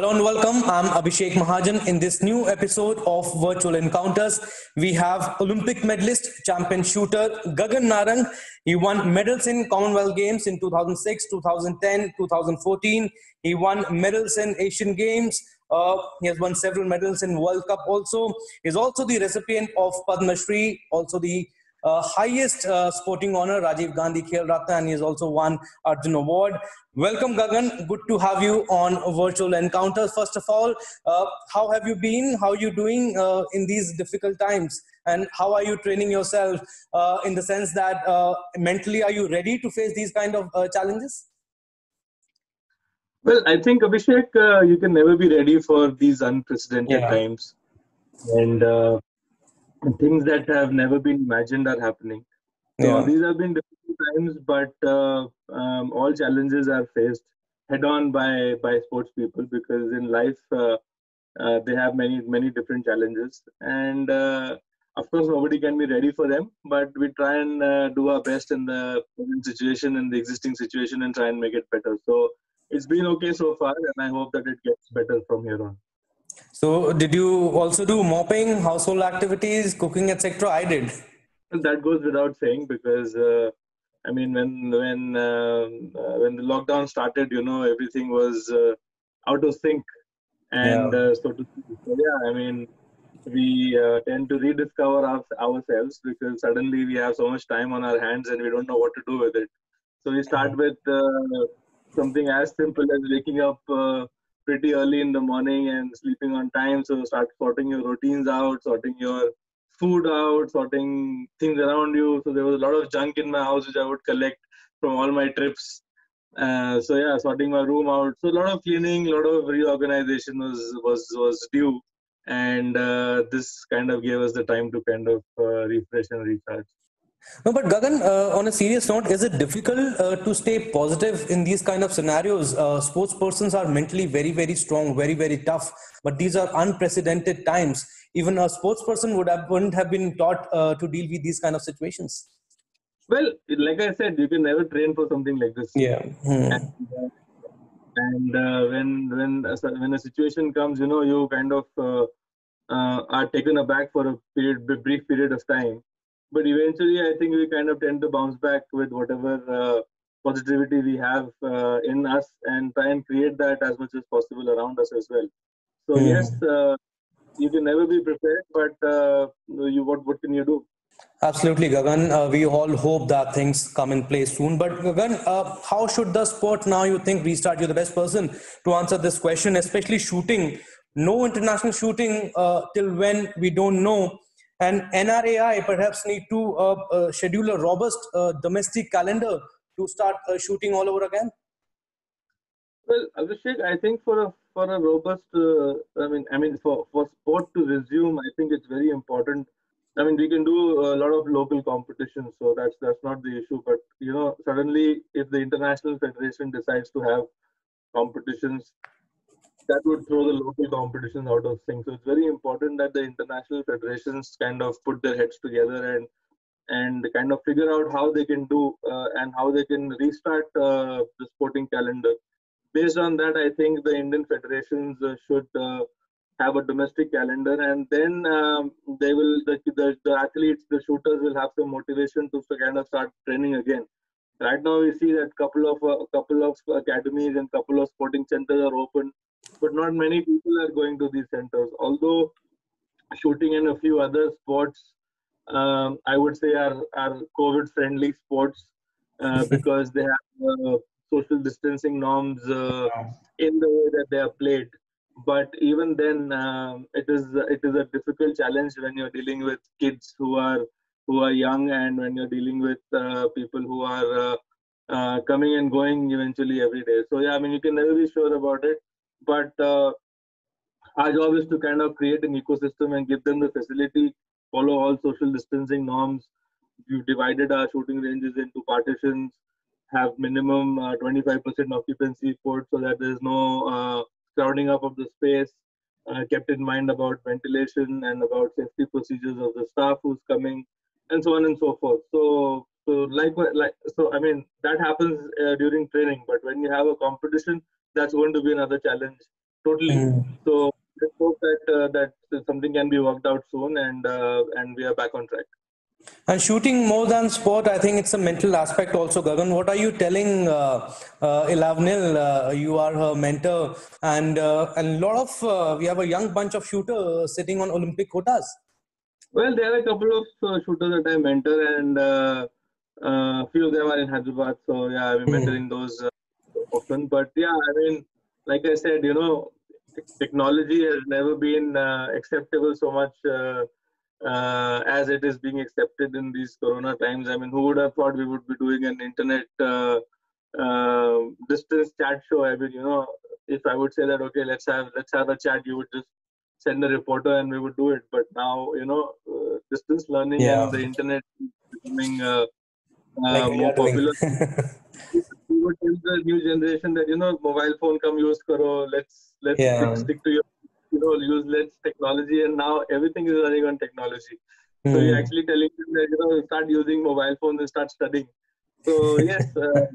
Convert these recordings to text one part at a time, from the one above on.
Hello and welcome. I'm Abhishek Mahajan. In this new episode of Virtual Encounters, we have Olympic medalist, champion shooter Gagan Narang. He won medals in Commonwealth Games in 2006, 2010, 2014. He won medals in Asian Games. Uh, he has won several medals in World Cup also. He's also the recipient of Padma Shri, also the uh, highest uh, sporting honor, Rajiv Gandhi Khel Ratna, and he has also won Arjun Award. Welcome, Gagan. Good to have you on Virtual Encounters. First of all, uh, how have you been? How are you doing uh, in these difficult times? And how are you training yourself uh, in the sense that uh, mentally, are you ready to face these kind of challenges? Well, I think Abhishek, you can never be ready for these unprecedented yeah. times. And things that have never been imagined are happening. So these have been difficult times, but uh, um, all challenges are faced head on by by sports people because in life uh, uh, they have many many different challenges, and uh, of course nobody can be ready for them. But we try and uh, do our best in the situation and the existing situation and try and make it better. So it's been okay so far, and I hope that it gets better from here on. So, did you also do mopping, household activities, cooking, etc.? I did. That goes without saying because uh, I mean, when when uh, uh, when the lockdown started, you know, everything was uh, out of sync, and yeah. Uh, so, to, so yeah, I mean, we uh, tend to rediscover our, ourselves because suddenly we have so much time on our hands and we don't know what to do with it. So we start with something as simple as waking up pretty early in the morning and sleeping on time. So start sorting your routines out, sorting your food out, sorting things around you. So there was a lot of junk in my house which I would collect from all my trips. Uh, so yeah, sorting my room out. So a lot of cleaning, a lot of reorganization was was was due, and uh, this kind of gave us the time to kind of uh, refresh and recharge. No, but Gagan, uh, on a serious note, is it difficult uh, to stay positive in these kind of scenarios? Uh, sports persons are mentally very, very strong, very, very tough, but these are unprecedented times. Even a sports person would have wouldn't have been taught uh, to deal with these kind of situations. Well, like I said, you can never train for something like this. Yeah. Hmm. And, uh, and uh, when when when a situation comes, you know, you kind of are taken aback for a period, brief period of time but eventually i think we kind of tend to bounce back with whatever uh, positivity we have uh, in us and try and create that as much as possible around us as well so mm. yes uh, you can never be prepared but uh, you what what can you do Absolutely, Gagan. Uh, we all hope that things come in place soon. But Gagan, uh, how should the sport now you think restart? You're the best person to answer this question, especially shooting. No international shooting uh, till when we don't know and NRAI perhaps need to uh, uh, schedule a robust uh, domestic calendar to start uh, shooting all over again? Well, Abhishek, I think for a for a robust, uh, I mean, I mean, for for sport to resume, I think it's very important. I mean, we can do a lot of local competitions, so that's that's not the issue. But you know, suddenly, if the international federation decides to have competitions that would throw the local competitions out of sync. So it's very important that the international federations kind of put their heads together and and kind of figure out how they can do uh, and how they can restart uh, the sporting calendar. Based on that, I think the Indian federations uh, should uh, have a domestic calendar, and then um, they will the, the, the athletes, the shooters will have some motivation to kind of start training again. Right now, we see that couple of a uh, couple of academies and couple of sporting centers are open but not many people are going to these centers. Although shooting and a few other sports, um, I would say are are COVID friendly sports uh, because they have uh, social distancing norms uh, in the way that they are played. But even then, um, it is it is a difficult challenge when you're dealing with kids who are who are young and when you're dealing with uh, people who are uh, uh, coming and going eventually every day. So yeah, I mean you can never be sure about it but uh, our job is to kind of create an ecosystem and give them the facility, follow all social distancing norms. We've divided our shooting ranges into partitions, have minimum uh, 25% occupancy port so that there's no uh, crowding up of the space. Uh, kept in mind about ventilation and about safety procedures of the staff who's coming, and so on and so forth. So, so like, like so, I mean that happens uh, during training, but when you have a competition, that's going to be another challenge totally. Mm. So let's hope that uh, that something can be worked out soon, and uh, and we are back on track. And shooting more than sport, I think it's a mental aspect also. Gagan, what are you telling uh, uh, Elavenil? Uh, you are her mentor, and uh, and a lot of uh, we have a young bunch of shooters sitting on Olympic quotas. Well, there are a couple of uh, shooters that I mentor, and uh, a few of them are in Hyderabad. So yeah, I'm mm. mentoring those often. But yeah, I mean, like I said, you know, technology has never been acceptable so much uh, as it is being accepted in these corona times. I mean, who would have thought we would be doing an internet uh, uh, distance chat show? I mean, you know, if I would say that okay, let's have let's have a chat, you would just send a reporter and we would do it. But now, you know, uh, distance learning yeah. and the internet becoming uh, uh, like more popular. we would tell the new generation that you know, mobile phone come use karo. Let's let's yeah. stick, stick to your you know use less technology and now everything is running on technology mm. so you're hmm. actually telling them that you know start using mobile phones and start studying so yes uh,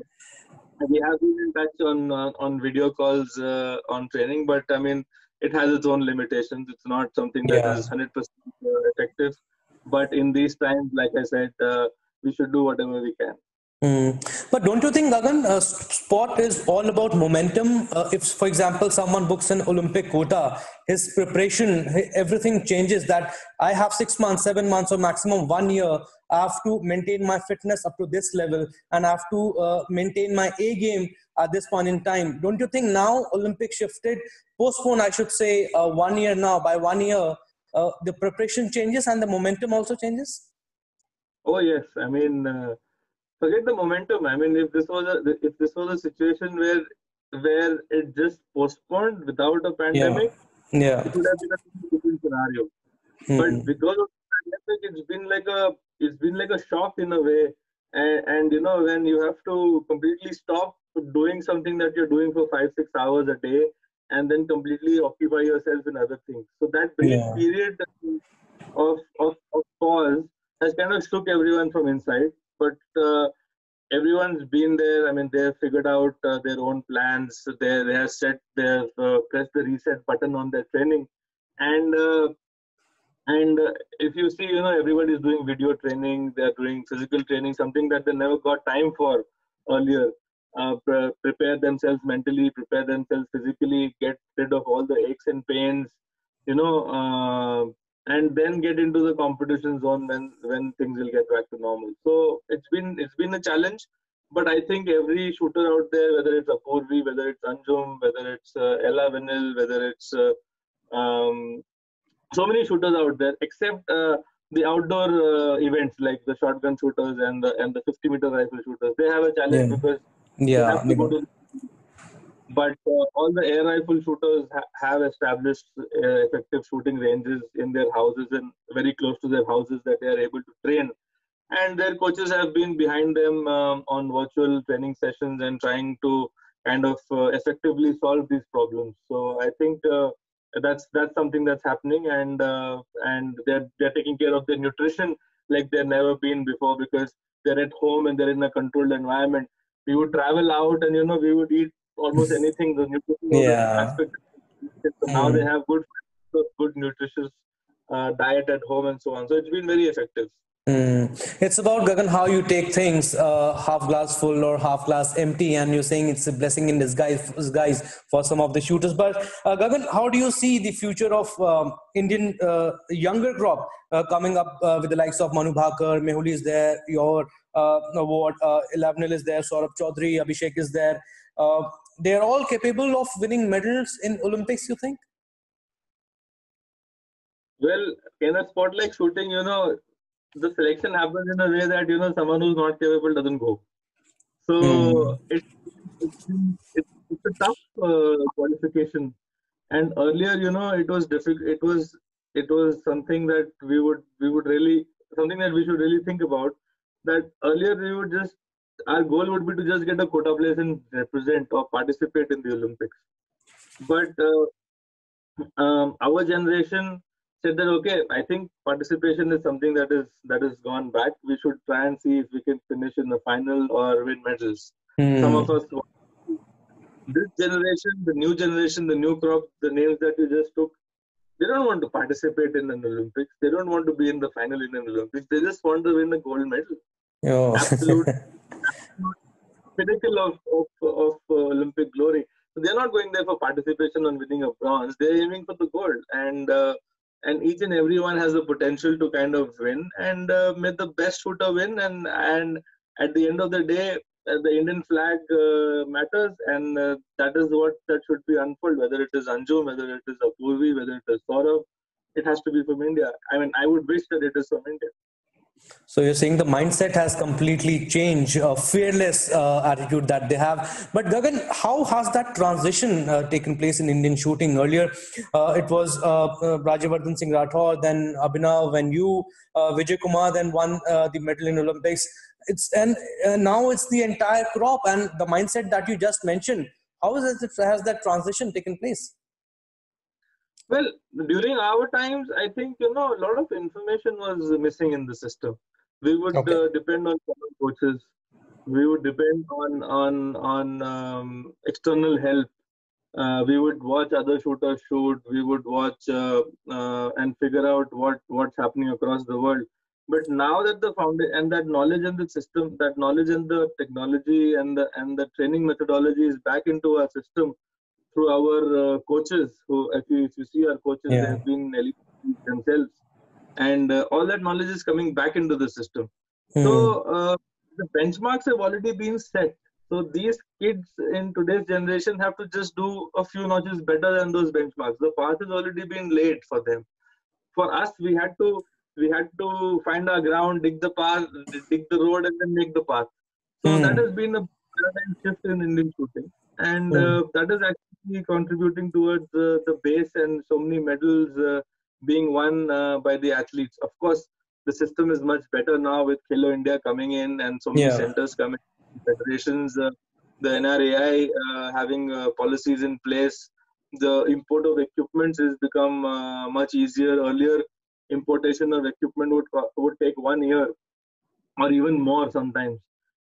we have been in touch on uh, on video calls uh, on training but i mean it has its own limitations it's not something that yeah. is 100% uh, effective but in these times like i said uh, we should do whatever we can Mm. But don't you think, Gagan, uh, sport is all about momentum? Uh, if, for example, someone books an Olympic quota, his preparation, everything changes. That I have six months, seven months, or maximum one year. I have to maintain my fitness up to this level, and I have to uh, maintain my A game at this point in time. Don't you think now Olympic shifted, postponed, I should say, uh, one year now by one year? Uh, the preparation changes and the momentum also changes. Oh yes, I mean uh, forget the momentum. I mean, if this was a if this was a situation where where it just postponed without a pandemic, yeah, yeah. it would have been a different scenario. Mm-hmm. But because of the pandemic, it's been like a it's been like a shock in a way. And, and you know when you have to completely stop doing something that you're doing for five six hours a day and then completely occupy yourself in other things. So that brief yeah. period of, of, of pause has kind of shook everyone from inside but uh, everyone's been there. I mean, they've figured out uh, their own plans. They they have set their uh, pressed the reset button on their training, and uh, and uh, if you see, you know, everybody's doing video training. They're doing physical training, something that they never got time for earlier. Uh, pre- prepare themselves mentally, prepare themselves physically, get rid of all the aches and pains. You know, and then get into the competition zone when when things will get back to normal. So it's been it's been a challenge, but I think every shooter out there, whether it's Apurvi, whether it's Anjum, whether it's uh, Elavenil, whether it's uh, um, so many shooters out there, except uh, the outdoor uh, events like the shotgun shooters and the and the 50 meter rifle shooters, they have a challenge yeah. because yeah, they have to go to but uh, all the air rifle shooters ha- have established uh, effective shooting ranges in their houses and very close to their houses that they are able to train. And their coaches have been behind them um, on virtual training sessions and trying to kind of uh, effectively solve these problems. So i think uh, that's that's something that's happening and uh, and they're they're taking care of their nutrition like they've never been before because they're at home and they're in a controlled environment. We would travel out and you know we would eat almost anything. The nutrition yeah. aspect. So now they have good, good nutritious uh, diet at home and so on. So it's been very effective. Mm. It's about Gagan how you take things uh, half glass full or half glass empty, and you're saying it's a blessing in disguise, disguise for some of the shooters. But uh, Gagan, how do you see the future of um, Indian uh, younger crop uh, coming up uh, with the likes of Manu Bhaker, Mehuli is there, your uh, what uh, is there, Saurabh Chaudhary, Abhishek is there they're all capable of winning medals in Olympics, you think? Well, in a sport like shooting, you know, the selection happens in a way that, you know, someone who's not capable doesn't go. So mm. it, it's, it's, it's a tough uh, qualification. And earlier, you know, it was difficult. It was it was something that we would we would really something that we should really think about. That earlier we would just our goal would be to just get a quota place and represent or participate in the Olympics. But uh, um, our generation said that okay, I think participation is something that is that has gone back. We should try and see if we can finish in the final or win medals. Mm. Some of us, this generation, the new generation, the new crop, the names that you just took, they don't want to participate in an Olympics. They don't want to be in the final in an Olympics. They just want to win a gold medal. Oh. Absolute, pinnacle of, of, of uh, Olympic glory. So they're not going there for participation on winning a bronze. They're aiming for the gold. And uh, and each and everyone has the potential to kind of win and uh, may the best shooter win and and at the end of the day uh, the indian flag uh, matters and uh, that is what that should be unfold whether it is anjum whether it is apurvi whether it is saurabh it has to be from india i mean i would wish that it is from india so you're saying the mindset has completely changed, a fearless uh, attitude that they have. But Gagan, how has that transition uh, taken place in Indian shooting? Earlier, uh, it was uh, uh, Singh Rathore, then Abhinav, when you, uh, Vijay Kumar, then won the medal in Olympics. It's and now it's the entire crop and the mindset that you just mentioned. How is it, has that transition taken place? Well, during our times, I think you know a lot of information was missing in the system. We would okay. uh, depend on coaches. We would depend on on on um, external help. Uh, we would watch other shooters shoot. We would watch uh, uh and figure out what what's happening across the world. But now that the foundation and that knowledge and the system, that knowledge and the technology and the and the training methodology is back into our system through our uh, coaches who if you, if you see our coaches yeah. they have been elite themselves. And uh, all that knowledge is coming back into the system. Mm. so uh, the benchmarks have already been set. So these kids in today's generation have to just do a few notches better than those benchmarks. The path has already been laid for them. For us we had to we had to find our ground dig the path dig the road and then make the path. So mm. that has been a paradigm shift in indian shooting and mm. that is actually contributing towards uh, the base and so many medals uh, being won uh, by the athletes. Of course, the system is much better now with Khelo India coming in and so many yeah. centers coming, federations, uh, the NRAI uh, having uh, policies in place. The import of equipment has become much easier. Earlier, importation of equipment would would take one year or even more sometimes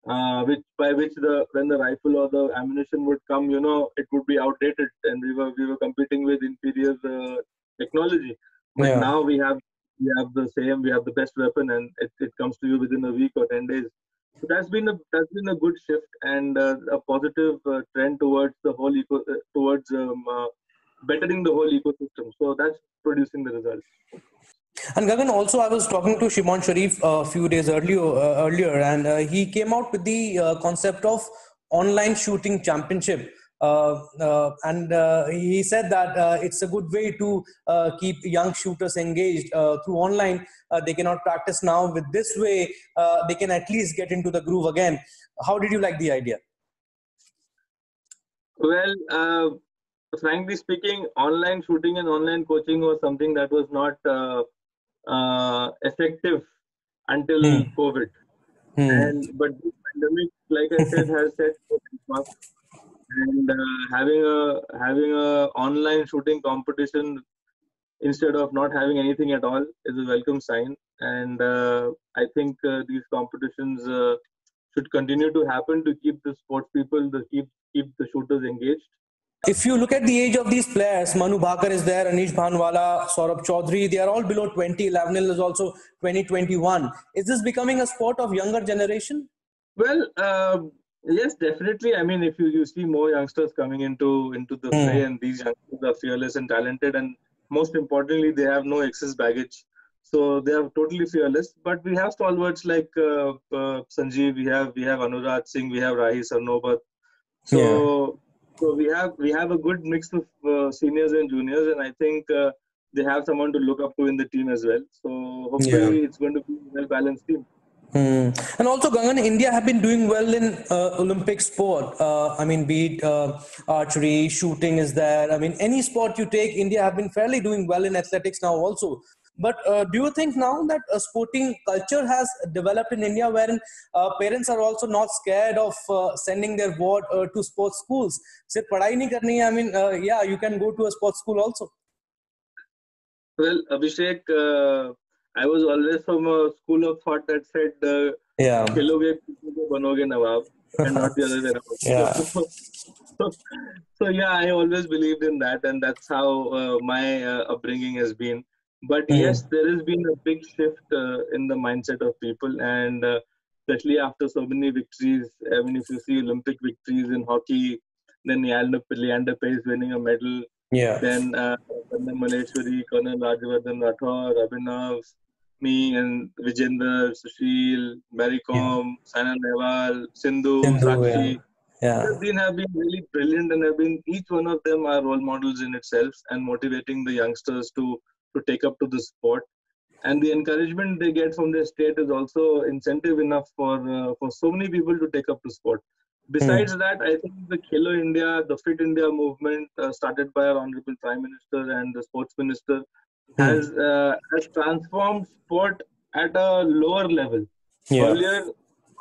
uh, which by which the when the rifle or the ammunition would come, you know, it would be outdated, and we were we were competing with inferior uh, technology. But yeah. now we have we have the same, we have the best weapon, and it, it comes to you within a week or ten days. So that's been a that's been a good shift and uh, a positive uh, trend towards the whole eco uh, towards um, uh, bettering the whole ecosystem. So that's producing the results. And Gagan, also, I was talking to Shimon Sharif a few days earlier, uh, earlier and uh, he came out with the uh, concept of online shooting championship. Uh, uh, and uh, he said that it's a good way to keep young shooters engaged through online. they cannot practice now. With this way, they can at least get into the groove again. How did you like the idea? Well, frankly speaking, online shooting and online coaching was something that was not uh, effective until mm. COVID. Mm. And but this pandemic, like I said, has set. And uh, having a having a online shooting competition instead of not having anything at all is a welcome sign. And uh, I think uh, these competitions uh, should continue to happen to keep the sports people, to keep keep the shooters engaged if you look at the age of these players, Manu Bhaker is there, Anish Bhanwala, Saurabh Chaudhary, they are all below 20. Lavnil is also 2021. Is this becoming a sport of younger generation? Well, uh, yes, definitely. I mean, if you, you see more youngsters coming into into the mm. play, and these youngsters are fearless and talented, and most importantly, they have no excess baggage. So they are totally fearless. But we have stalwarts like uh, uh, Sanjeev, we have we have Anurag Singh, we have Rahi Sarnobat. So. Yeah so we have we have a good mix of uh, seniors and juniors, and I think uh, they have someone to look up to in the team as well. So hopefully, yeah. it's going to be a well balanced team. Hmm. And also, Gagan, India have been doing well in uh, Olympic sport. Uh, I mean, be it uh, archery, shooting is there. I mean, any sport you take, India have been fairly doing well in athletics now also. But uh, do you think now that a sporting culture has developed in India wherein uh, parents are also not scared of uh, sending their ward uh, to sports schools? Say, padai nahi karni I mean, uh, yeah, you can go to a sports school also. Well, Abhishek, uh, I was always from a school of thought that said, yeah. Khiloge, banoge nawab, and not the other way around. yeah. so, so yeah, I always believed in that, and that's how uh, my uh, upbringing has been. But Mm. yes, there has been a big shift uh, in the mindset of people, and uh, especially after so many victories. I mean, if you see Olympic victories in hockey, then Leander, Leander Paes winning a medal, Yeah. then uh, Karnam Malleswari, Colonel Rajyavardhan Rathore, Abhinav, me and Vijender, Sushil, Mary Kom, Saina Nehwal, Sindhu, Sindhu, Sakshi. Yeah. Have been have been really brilliant and have been each one of them are role models in itself and motivating the youngsters to to take up to the sport. And the encouragement they get from their state is also incentive enough for uh, for so many people to take up to sport. Besides that, I think the Khelo India, the Fit India movement uh, started by our Honorable Prime Minister and the Sports Minister has uh, has transformed sport at a lower level. Yeah. Earlier,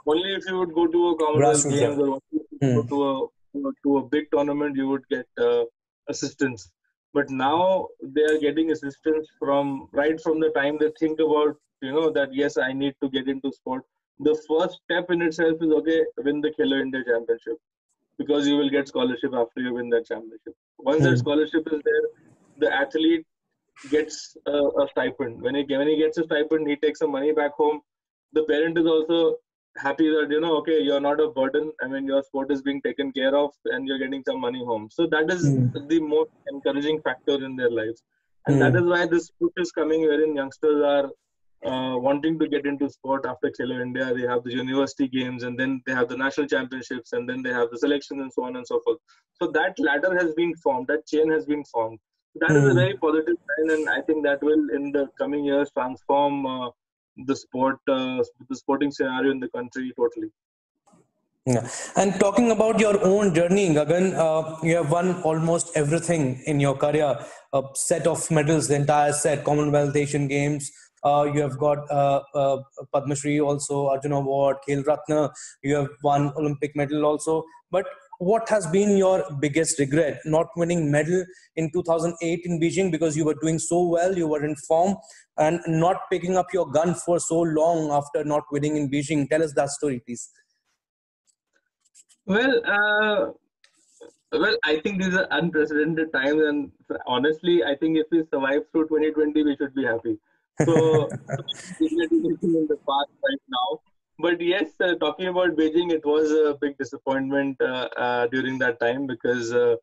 only if you would go to a Commonwealth Games or only if you go to a to a big tournament, you would get uh, assistance. But now they are getting assistance from right from the time they think about you know that yes, I need to get into sport. The first step in itself is okay, win the Khelo India Championship because you will get scholarship after you win that championship. Once that Hmm. scholarship is there, the athlete gets a, a stipend. When he when he gets a stipend, he takes some money back home. The parent is also happy that you know, okay, you're not a burden. I mean, your sport is being taken care of, and you're getting some money home. So that is Mm. the most encouraging factor in their lives, and Mm. that is why this push is coming, wherein youngsters are. Uh, wanting to get into sport after Khelo India, they have the university games, and then they have the national championships, and then they have the selection, and so on and so forth. So that ladder has been formed, that chain has been formed that is a Hmm. very positive sign, and I think that will, in the coming years, transform uh, the sport, uh, the sporting scenario in the country totally. Yeah. And talking about your own journey, Gagan, uh, you have won almost everything in your career. A set of medals, the entire set, Commonwealth, Asian Games. Uh, you have got uh, uh, Padma Shri also, Arjuna Award, Khel Ratna. You have won Olympic medal also. But what has been your biggest regret? Not winning medal in 2008 in Beijing because you were doing so well, you were in form, and not picking up your gun for so long after not winning in Beijing. Tell us that story, please. Well, uh, well, I think these are unprecedented times, and honestly, I think if we survive through 2020, we should be happy. So, in the past right now. But yes, uh, talking about Beijing, it was a big disappointment uh, uh, during that time because uh,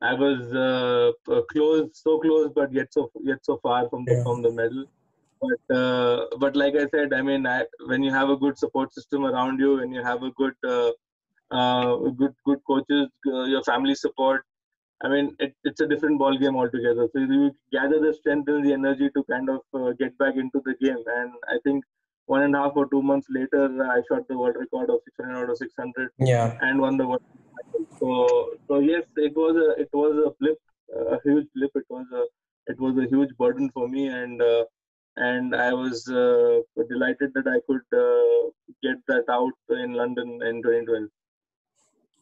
I was uh, close, so close, but yet so yet so far from the Yeah. from the medal. But uh, but like I said, I mean, I, when you have a good support system around you, when you have a good uh, uh, good good coaches, uh, your family support. I mean, it, it's a different ball game altogether. So you gather the strength and the energy to kind of uh, get back into the game. And I think one and a half or two months later, I shot the world record of 600 out of 600 Yeah. and won the world. So so yes, it was a it was a blip, a huge blip. It was a it was a huge burden for me, and uh, and I was uh, delighted that I could uh, get that out in London in 2012.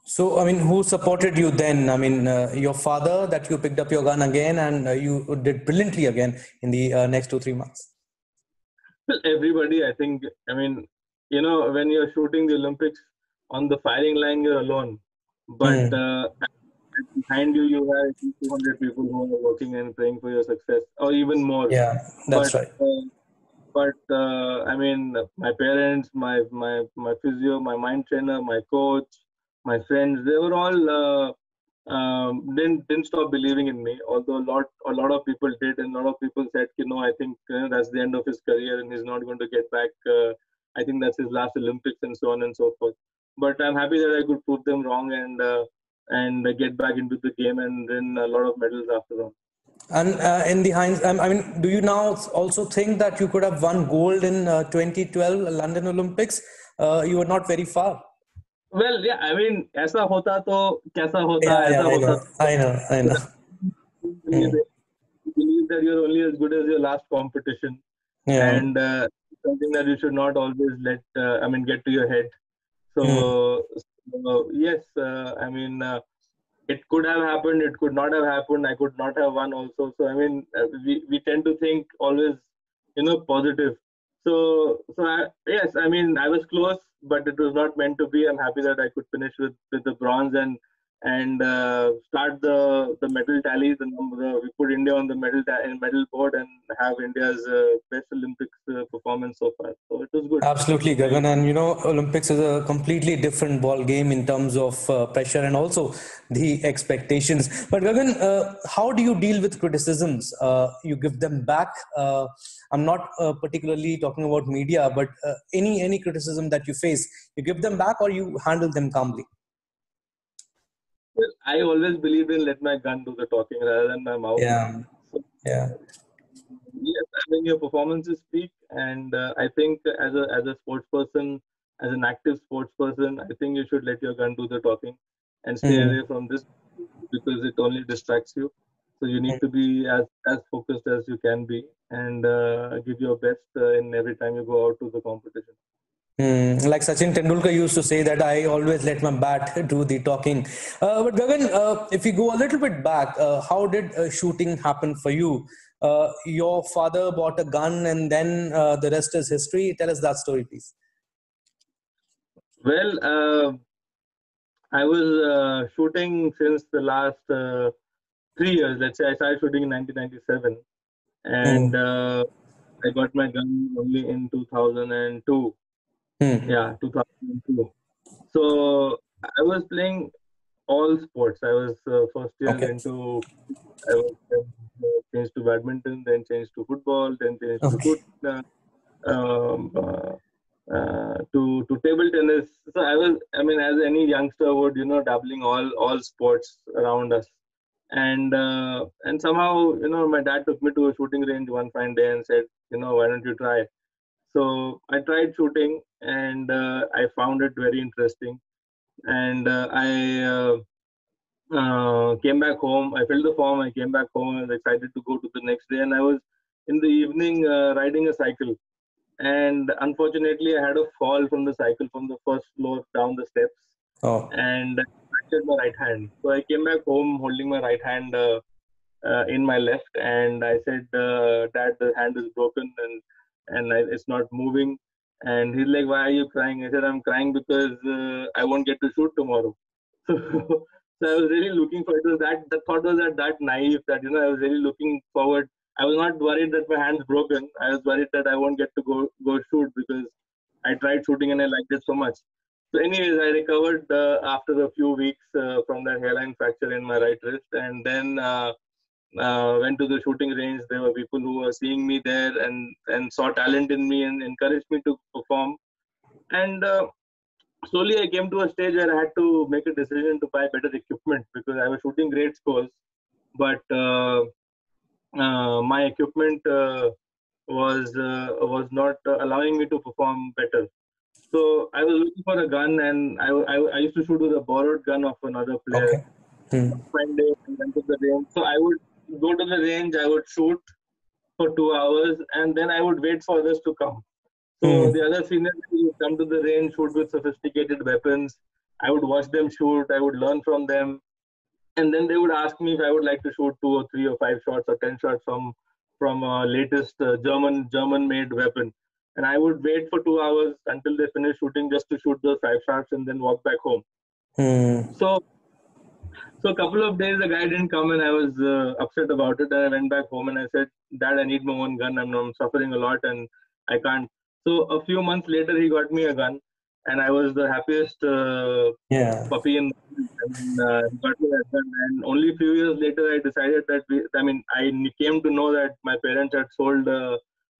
So, I mean, who supported you then? I mean, uh, your father that you picked up your gun again and uh, you did brilliantly again in the uh, next two, three months. Well, everybody, I think, I mean, you know, when you're shooting the Olympics on the firing line, you're alone. But uh, behind you, you have 200 people who are working and praying for your success, or even more. Yeah, that's but, right. Uh, but uh, I mean, my parents, my my my physio, my mind trainer, my coach, my friends, they were all uh, um, didn't didn't stop believing in me. Although a lot a lot of people did, and a lot of people said, you know, I think uh, that's the end of his career, and he's not going to get back. Uh, I think that's his last Olympics, and so on and so forth. But I'm happy that I could prove them wrong and uh, and get back into the game and win a lot of medals after all. And uh, in the hinds, um, I mean, do you now also think that you could have won gold in uh, 2012 London Olympics? Uh, you were not very far well yeah i mean aisa hota to kaisa hota yeah, yeah, I, know, I know i believe that you're only as good as your last competition. Yeah. and uh, something that you should not always let uh, i mean get to your head. So, hmm. so yes uh, i mean uh, it could have happened it could not have happened i could not have won also. So i mean uh, we, we tend to think always you know positive. So so I, yes i mean i was close but it was not meant to be. I'm happy that I could finish with with the bronze and and uh, start the the medal tally. The, the, we put India on the medal medal board and have India's uh, best Olympics uh, performance so far. So it was good. Absolutely, Gagan. And you know, Olympics is a completely different ball game in terms of uh, pressure and also the expectations. But Gagan, uh, how do you deal with criticisms? Uh, you give them back. I'm not particularly talking about media, but any any criticism that you face, you give them back or you handle them calmly. I always believe in let my gun do the talking rather than my mouth. Yeah. So, yeah. Yes, I mean your performances speak, and uh, I think as a as a sports person, as an active sports person, I think you should let your gun do the talking, and stay mm. away from this because it only distracts you. So you need to be as as focused as you can be, and uh, give your best uh, in every time you go out to the competition. Mm, like Sachin Tendulkar used to say that I always let my bat do the talking. Uh, but Gagan, uh, if we go a little bit back, uh, how did uh, shooting happen for you? Uh, your father bought a gun and then uh, the rest is history. Tell us that story, please. Well, I was shooting since the last three years. Let's say I started shooting in 1997 and mm. I got my gun only in 2002. Hmm. Yeah, 2002. So I was playing all sports. I was uh, first year okay. into I was uh, changed to badminton, then changed to football, then changed okay. to foot, uh, um, uh, uh, to to table tennis. So I was, I mean, as any youngster would, you know, dabbling all all sports around us, and uh, and somehow, you know, my dad took me to a shooting range one fine day and said, you know, why don't you try? So I tried shooting and uh, I found it very interesting. And uh, I uh, uh, came back home. I filled the form. I came back home. I was excited to go to the next day. And I was in the evening uh, riding a cycle. And unfortunately, I had a fall from the cycle from the first floor down the steps. Oh. And I fractured my right hand. So I came back home holding my right hand uh, in my left. And I said, Dad, the hand is broken. And and I, it's not moving. And he's like, "Why are you crying?" I said, "I'm crying because uh, I won't get to shoot tomorrow." So, so I was really looking forward to that. The thought was that that naive that you know I was really looking forward. I was not worried that my hand's broken. I was worried that I won't get to go go shoot because I tried shooting and I liked it so much. So, anyways, I recovered uh, after a few weeks uh, from that hairline fracture in my right wrist, and then uh, uh, went to the shooting range. There were people who were seeing me there and and saw talent in me and encouraged me to perform. And uh, slowly, I came to a stage where I had to make a decision to buy better equipment because I was shooting great scores, but uh, uh my equipment uh, was uh, was not allowing me to perform better. So I was looking for a gun, and I, I, I used to shoot with a borrowed gun of another player. Okay. Hmm. and went to the range. So I would go to the range, I would shoot for two hours, and then I would wait for others to come. So mm. the other seniors would come to the range, shoot with sophisticated weapons. I would watch them shoot. I would learn from them, and then they would ask me if I would like to shoot two or three or five shots or ten shots from from a latest uh, German German-made weapon. And I would wait for two hours until they finish shooting just to shoot those five shots and then walk back home. Mm. So so a couple of days, the guy didn't come, and I was uh, upset about it. And I went back home and I said, "Dad, I need my own gun. I'm, I'm suffering a lot, and I can't." So a few months later, he got me a gun, and I was the happiest uh, yeah. puppy in. And, uh, got me that gun. And only a few years later, I decided that we. I mean, I came to know that my parents had sold uh,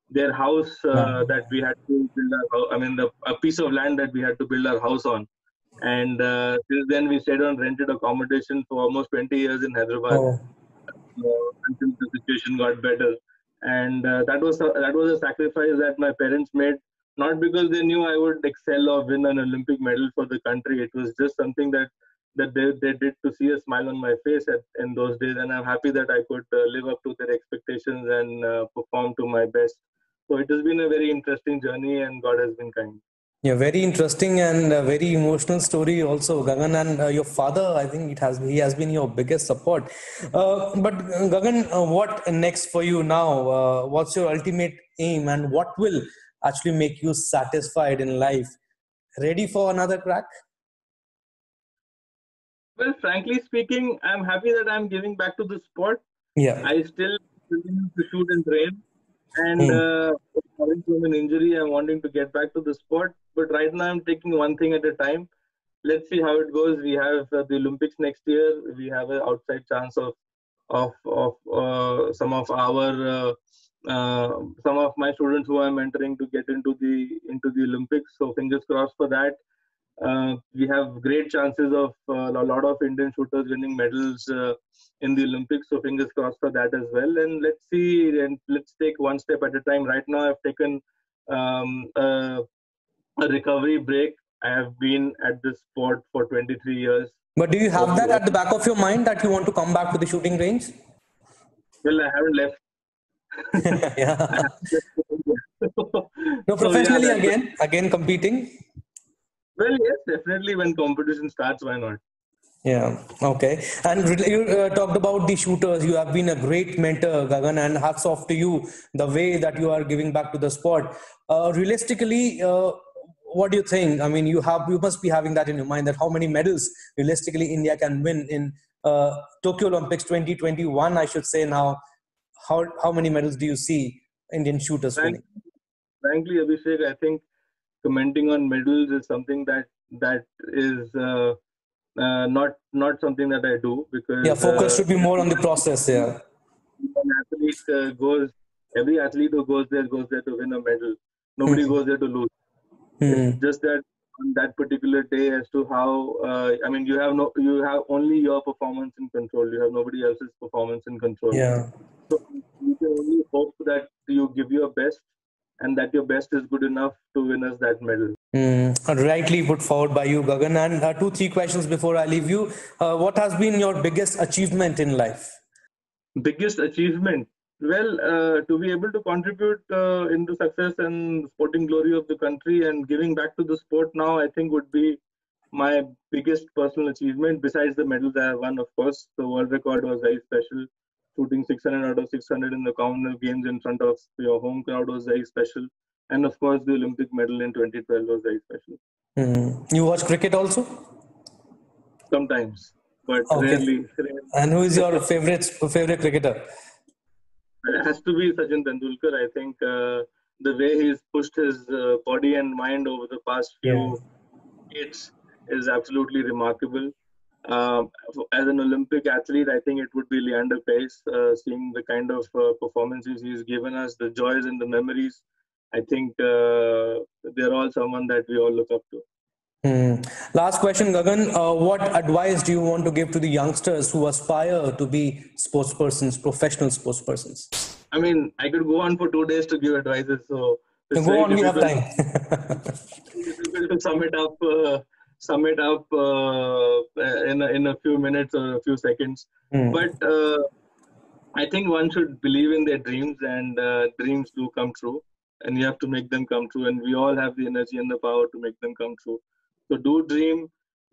their house uh, yeah. that we had to build. Our, I mean, the a piece of land that we had to build our house on and uh, since then, we stayed on rented accommodation for almost 20 years in Hyderabad oh. uh, until the situation got better. And uh, that was a, that was a sacrifice that my parents made, not because they knew I would excel or win an Olympic medal for the country. It was just something that that they, they did to see a smile on my face at, in those days. And I'm happy that I could uh, live up to their expectations and uh, perform to my best. So it has been a very interesting journey, and God has been kind. Yeah, very interesting and very emotional story also, Gagan. And uh, your father, I think it has he has been your biggest support. Uh, but uh, Gagan, uh, what next for you now? Uh, what's your ultimate aim, and what will actually make you satisfied in life? Ready for another crack? Well, frankly speaking, I'm happy that I'm giving back to the sport. Yeah. I still continue to shoot and train. And Hmm. uh, coming from an injury, I'm wanting to get back to the sport. But right now, I'm taking one thing at a time. Let's see how it goes. We have uh, the Olympics next year. We have an outside chance of of of uh, some of our uh, uh, some of my students who I'm mentoring to get into the into the Olympics. So fingers crossed for that. Uh, we have great chances of uh, a lot of Indian shooters winning medals uh, in the Olympics. So fingers crossed for that as well. And let's see and let's take one step at a time. Right now, I've taken um, a, a recovery break. I have been at this sport for 23 years. But do you have that at the back of your mind that you want to come back to the shooting range? Well, I haven't left. yeah. So, No, yeah, professionally that- again, again competing. Well, yes, definitely. When competition starts, why not? Yeah. Okay. And you uh, talked about the shooters. You have been a great mentor, Gagan, and hats off to you the way that you are giving back to the sport. Uh, realistically, uh, what do you think? I mean, you have you must be having that in your mind that how many medals realistically India can win in uh, Tokyo Olympics 2021? I should say now. How how many medals do you see Indian shooters winning? frankly, Abhishek, I think commenting on medals is something that that is uh, not not something that I do because Yeah, focus uh, should be more on the process. Yeah. an athlete uh, goes every athlete who goes there goes there to win a medal. Nobody Mhm. goes there to lose. Hmm. It's just that on that particular day, as to how uh, I mean, you have no you have only your performance in control. You have nobody else's performance in control. Yeah. So you can only hope that you give your best and that your best is good enough to win us that medal. Mm, rightly put forward by you, Gagan. And uh, two, three questions before I leave you. Uh, what has been your biggest achievement in life? Biggest achievement? Well, uh, to be able to contribute uh, in the success and sporting glory of the country and giving back to the sport now, I think would be my biggest personal achievement. Besides the medals I have won, of course, the world record was very special. Shooting 600 out of 600 in the Commonwealth Games in front of your home crowd was very special. And of course, the Olympic medal in 2012 was very special. Mm. You watch cricket also? Sometimes, but Okay. rarely, rarely. And who is your favorite favorite cricketer? It has to be Sachin Tendulkar. I think uh, the way he's pushed his uh, body and mind over the past few years is absolutely remarkable. Um, as an Olympic athlete, I think it would be Leander Paes. Uh, seeing the kind of uh, performances he's given us, the joys and the memories, I think uh, they're all someone that we all look up to. Mm. Last question, Gagan. Uh, what advice do you want to give to the youngsters who aspire to be sportspersons, professional sportspersons? I mean, I could go on for two days to give advices, so it's Go on, we have time. difficult to sum it up uh, sum it up uh, in a, in a few minutes or a few seconds Mm. but uh, i think one should believe in their dreams and uh, dreams do come true and you have to make them come true and we all have the energy and the power to make them come true. So do dream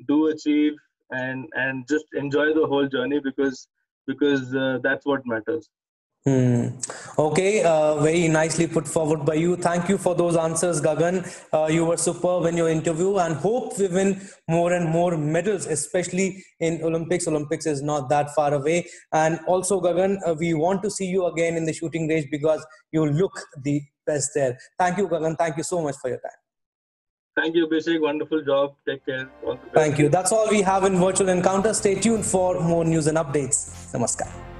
do achieve and and just enjoy the whole journey because because uh, that's what matters Hmm. Okay, uh, very nicely put forward by you. Thank you for those answers, Gagan. Uh, you were superb in your interview, and hope we win more and more medals, especially in Olympics. Olympics is not that far away. And also, Gagan, uh, we want to see you again in the shooting range because you look the best there. Thank you, Gagan. Thank you so much for your time. thank you Abhishek. wonderful job take care all the best. Thank you. That's all we have in virtual encounter. Stay tuned for more news and updates. Namaskar.